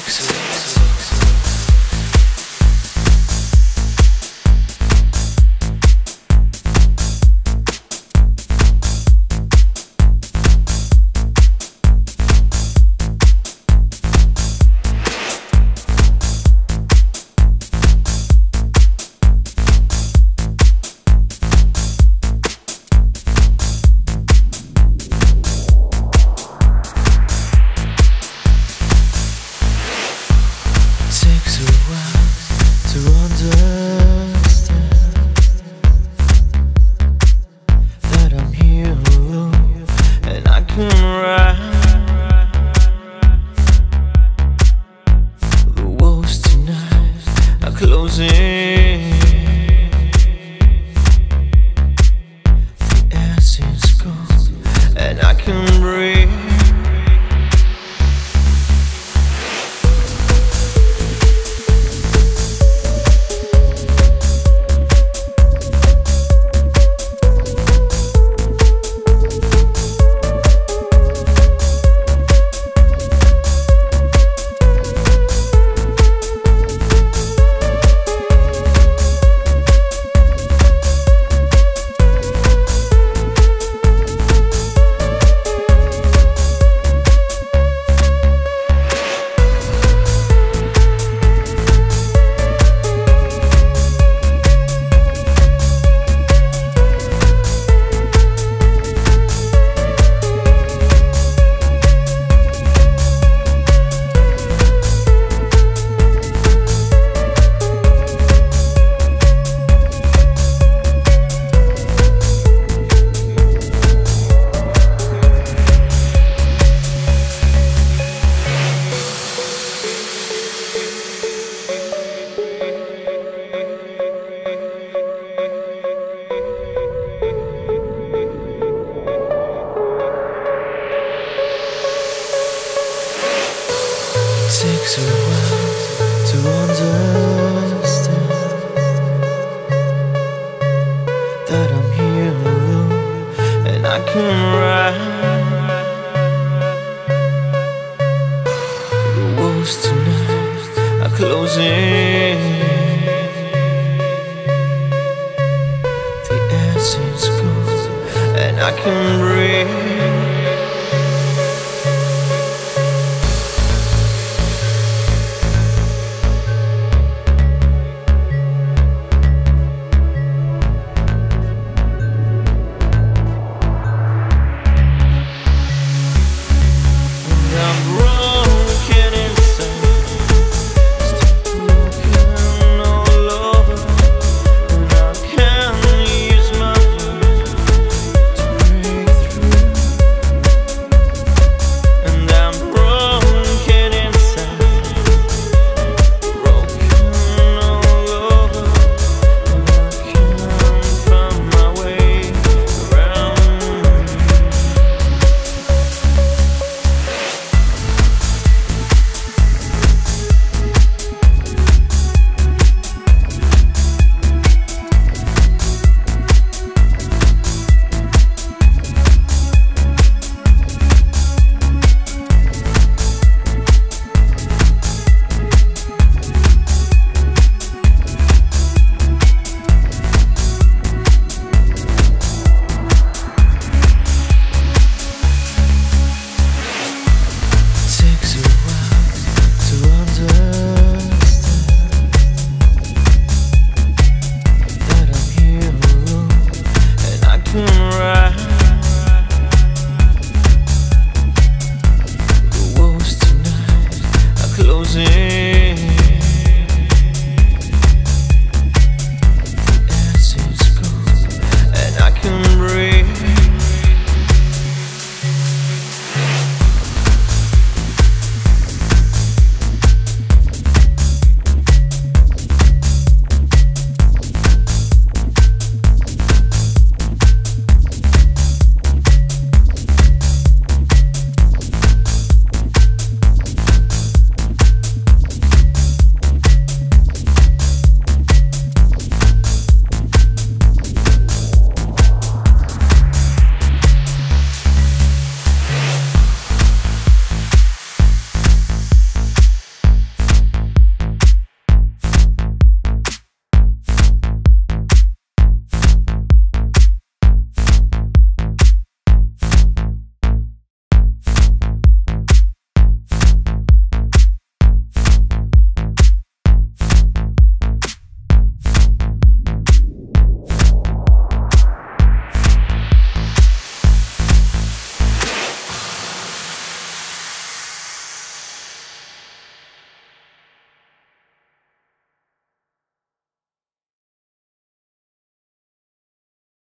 next week. It takes a while to understand that I'm here alone and I can ride. The walls tonight are closing. The air seems cold and I can breathe.